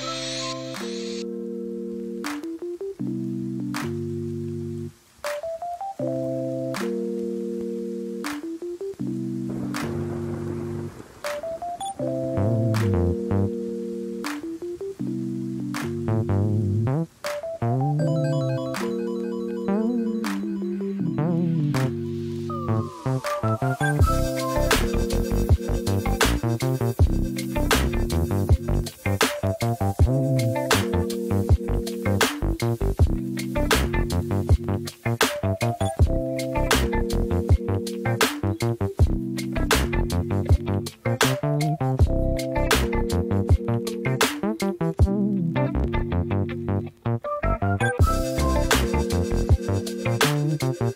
Música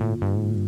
Mm-hmm.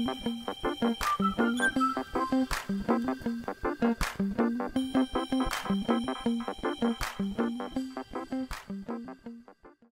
thank you